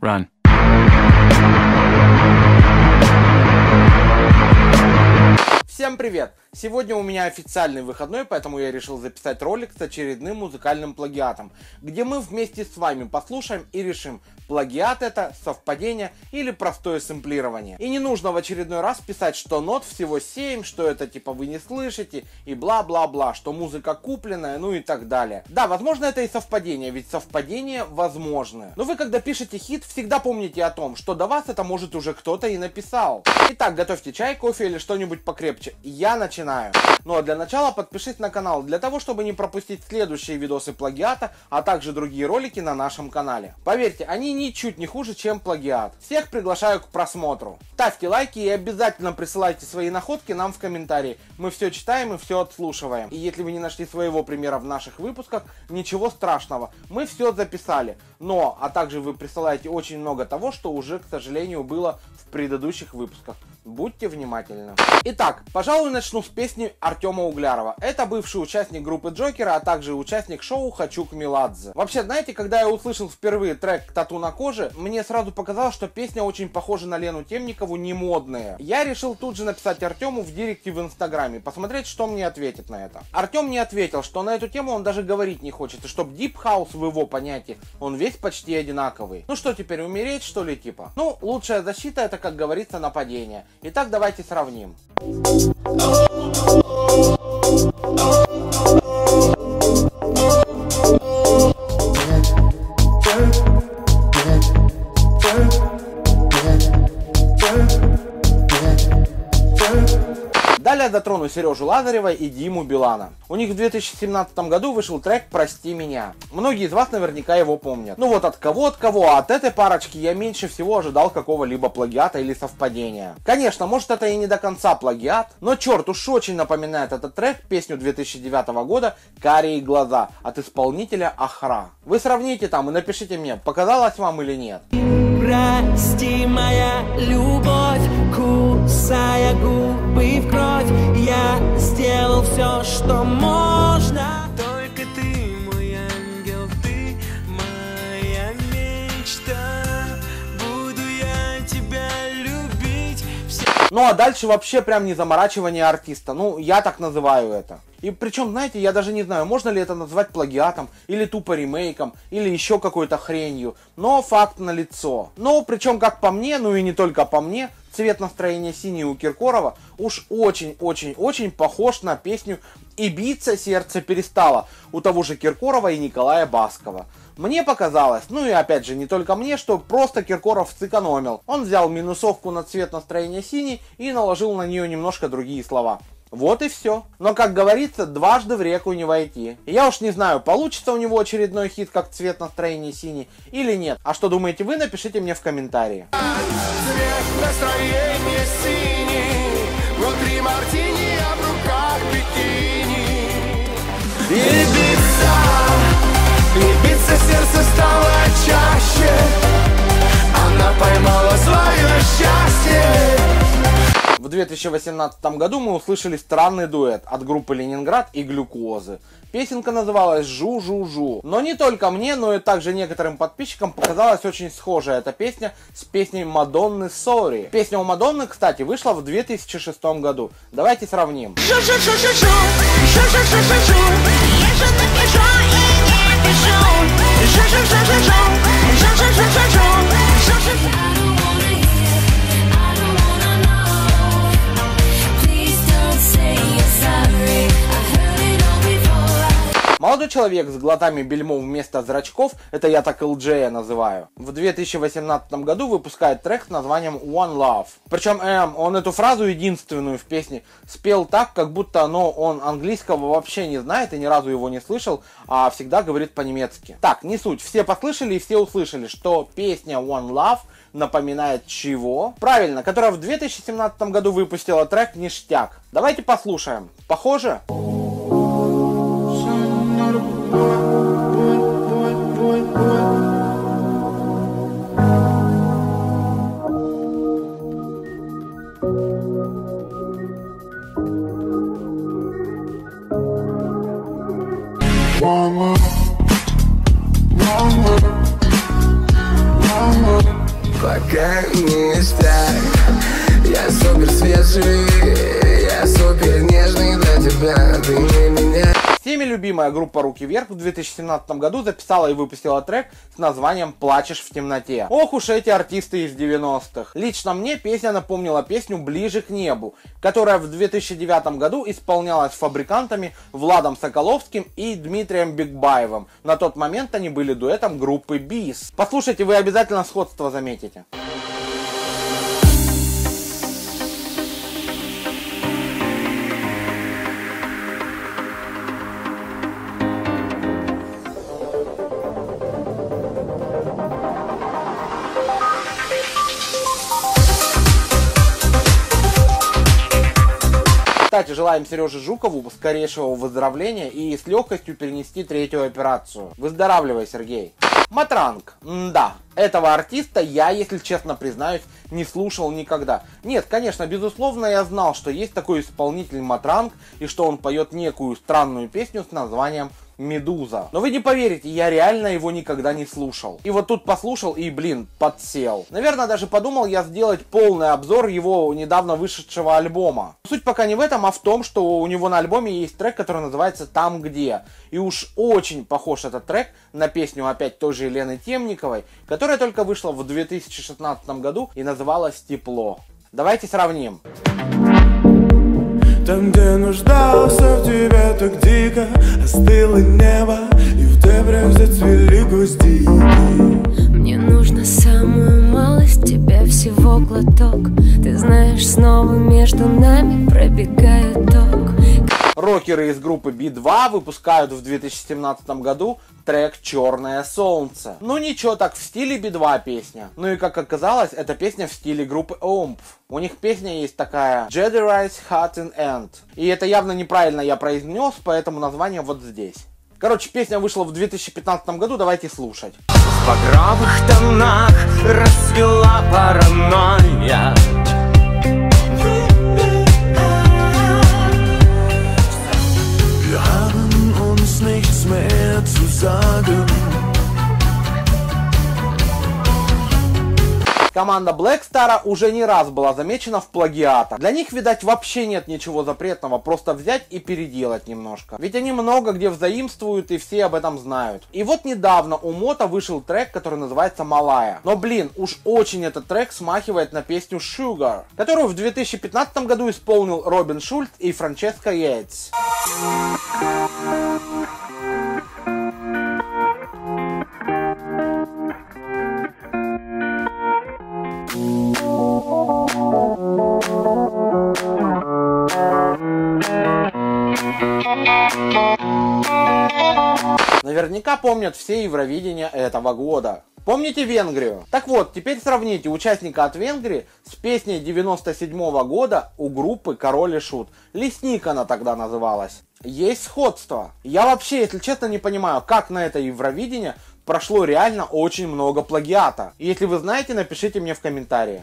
Run. Всем привет! Сегодня у меня официальный выходной, поэтому я решил записать ролик с очередным музыкальным плагиатом, где мы вместе с вами послушаем и решим, плагиат это, совпадение или простое сэмплирование. И не нужно в очередной раз писать, что нот всего 7, что это типа вы не слышите и бла-бла-бла, что музыка купленная, ну и так далее. Да, возможно это и совпадение, ведь совпадение возможно. Но вы когда пишете хит, всегда помните о том, что до вас это может уже кто-то и написал. Итак, готовьте чай, кофе или что-нибудь покрепче. Я начинаю начинаю. Ну а для начала подпишись на канал, для того, чтобы не пропустить следующие видосы плагиата, а также другие ролики на нашем канале. Поверьте, они ничуть не хуже, чем плагиат. Всех приглашаю к просмотру. Ставьте лайки и обязательно присылайте свои находки нам в комментарии. Мы все читаем и все отслушиваем. И если вы не нашли своего примера в наших выпусках, ничего страшного. Мы все записали. Но, а также вы присылаете очень много того, что уже, к сожалению, было в предыдущих выпусках. Будьте внимательны. Итак, пожалуй, начну с песни Артема Углярова. Это бывший участник группы Джокера, а также участник шоу «Хочу к Меладзе». Вообще, знаете, когда я услышал впервые трек «Тату на коже», мне сразу показалось, что песня очень похожа на Лену Темникову, не модная. Я решил тут же написать Артему в директе в Инстаграме, посмотреть, что мне ответит на это. Артем не ответил, что на эту тему он даже говорить не хочет, и чтоб Deep House в его понятии, он весь почти одинаковый. Ну что теперь, умереть, что ли, типа? Ну, лучшая защита это, как говорится, нападение. Итак, давайте сравним. Далее затрону Сережу Лазарева и Диму Билана. У них в 2017 году вышел трек «Прости меня». Многие из вас наверняка его помнят. Ну вот от кого от кого, а от этой парочки я меньше всего ожидал какого-либо плагиата или совпадения. Конечно, может это и не до конца плагиат, но черт уж очень напоминает этот трек песню 2009 года «Карие глаза» от исполнителя Ахра. Вы сравните там и напишите мне, показалось вам или нет. Прости, моя любовь, кусая губы в кровь Я сделал все, что можно Ну а дальше вообще прям не заморачивание артиста. Ну, я так называю это. И причем, знаете, я даже не знаю, можно ли это назвать плагиатом, или тупо ремейком, или еще какой-то хренью. Но факт на лицо. Но причем, как по мне, ну и не только по мне, цвет настроения синий у Киркорова уж очень-очень-очень похож на песню «И биться сердце перестало» у того же Киркорова и Николая Баскова. Мне показалось, ну и опять же не только мне, что просто Киркоров сэкономил. Он взял минусовку на цвет настроения синий и наложил на нее немножко другие слова. Вот и все. Но, как говорится, дважды в реку не войти. Я уж не знаю, получится у него очередной хит, как цвет настроения синий, или нет. А что думаете вы, напишите мне в комментарии. Цвет настроения синий Внутри мартини, счастье В 2018 году мы услышали странный дуэт от группы Ленинград и Глюкозы. Песенка называлась «Жу-жу-жу». Но не только мне, но и также некоторым подписчикам показалась очень схожая эта песня с песней Мадонны «Sorry». Песня у Мадонны, кстати, вышла в 2006 году. Давайте сравним. Жу-жу-жу-жу-жу, человек с глазами бельмов вместо зрачков, это я так LJ называю, в 2018 году выпускает трек с названием One Love. Причем эм, он эту фразу единственную в песне спел так, как будто ну, он английского вообще не знает и ни разу его не слышал, а всегда говорит по-немецки. Так, не суть, все послышали и все услышали, что песня One Love напоминает чего? Правильно, которая в 2017 году выпустила трек «Ништяк». Давайте послушаем. Похоже? One как ништяк Я супер свежий, я супер нежный для тебя. Ты не любимая группа «Руки вверх» в 2017 году записала и выпустила трек с названием «Плачешь в темноте». Ох уж эти артисты из 90-х. Лично мне песня напомнила песню «Ближе к небу», которая в 2009 году исполнялась фабрикантами Владом Соколовским и Дмитрием Бигбаевым. На тот момент они были дуэтом группы БИС. Послушайте, вы обязательно сходство заметите. Кстати, желаем Сереже Жукову скорейшего выздоровления и с легкостью перенести третью операцию. Выздоравливай, Сергей. Матранг. Да, этого артиста я, если честно признаюсь, не слушал никогда. Нет, конечно, безусловно, я знал, что есть такой исполнитель Матранг и что он поет некую странную песню с названием Медуза. Но вы не поверите, я реально его никогда не слушал. И вот тут послушал и, блин, подсел. Наверное, даже подумал я сделать полный обзор его недавно вышедшего альбома. Суть пока не в этом, а в том, что у него на альбоме есть трек, который называется «Там где». И уж очень похож этот трек на песню опять той же Елены Темниковой, которая только вышла в 2016 году и называлась «Тепло». Давайте сравним. Там, где нуждался в тебе так дико Остыло небо. И в дебрях зацвели гвоздики Мне нужно самую малость, тебя всего глоток. Ты знаешь, снова между нами пробегает ток Рокеры из группы B2 выпускают в 2017 году трек «Черное солнце». Ну ничего так, в стиле B2 песня. Ну и как оказалось, это песня в стиле группы OMP. У них песня есть такая Jedi Rise Hot and End. И это явно неправильно я произнес, поэтому название вот здесь. Короче, песня вышла в 2015 году, давайте слушать. В багровых тонах расцвела паранойя sagen Команда Black Star уже не раз была замечена в плагиатах. Для них, видать, вообще нет ничего запретного, просто взять и переделать немножко. Ведь они много где взаимствуют и все об этом знают. И вот недавно у Мота вышел трек, который называется Малая. Но блин, уж очень этот трек смахивает на песню Sugar, которую в 2015 году исполнил Робин Шульц и Франческо Йейтс. Наверняка помнят все Евровидения этого года. Помните Венгрию? Так вот, теперь сравните участника от Венгрии с песней 97 года у группы Король и Шут. Лесник она тогда называлась. Есть сходство. Я вообще, если честно, не понимаю, как на это Евровидение прошло реально очень много плагиата. Если вы знаете, напишите мне в комментарии.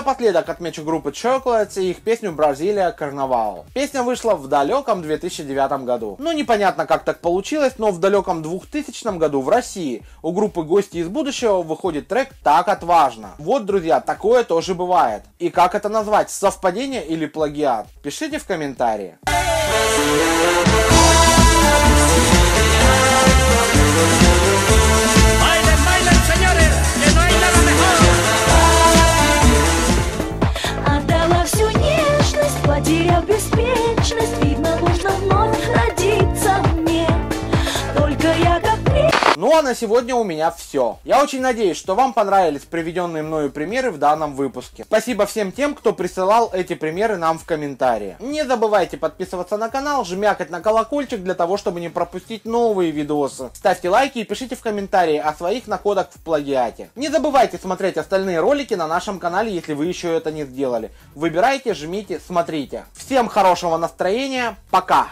Напоследок отмечу группы Chocolates и их песню «Бразилия Карнавал». Песня вышла в далеком 2009 году. Ну непонятно как так получилось, но в далеком 2000 году в России у группы «Гости из будущего» выходит трек «Так отважно». Вот, друзья, такое тоже бывает. И как это назвать, совпадение или плагиат? Пишите в комментарии. На сегодня у меня все. Я очень надеюсь, что вам понравились приведенные мною примеры в данном выпуске. Спасибо всем тем, кто присылал эти примеры нам в комментарии. Не забывайте подписываться на канал, жмякать на колокольчик для того, чтобы не пропустить новые видосы. Ставьте лайки и пишите в комментарии о своих находах в плагиате. Не забывайте смотреть остальные ролики на нашем канале, если вы еще это не сделали. Выбирайте, жмите, смотрите. Всем хорошего настроения, пока!